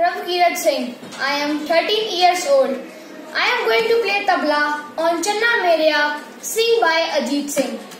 Ravkirat Singh. I am 13 years old. I am going to play tabla on Channa Mereya, sing by Arijit Singh.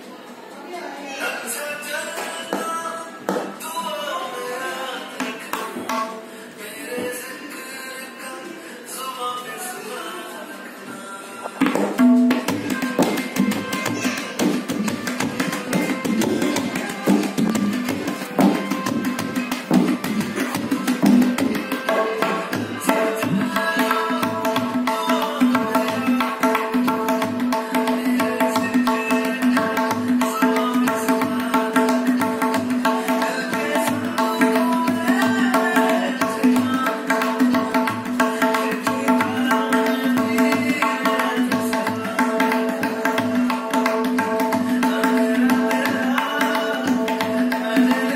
Amen.